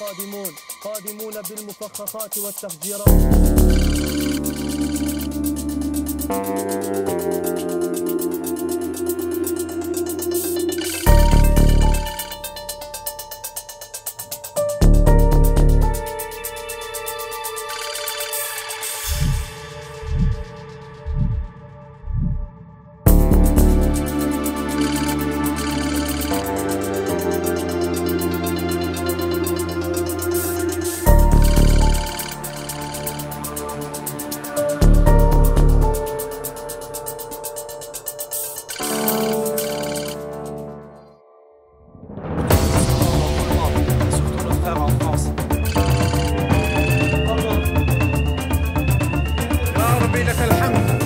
قادمون قادمون بالمفخخات والتفجيرات. لك الحمد.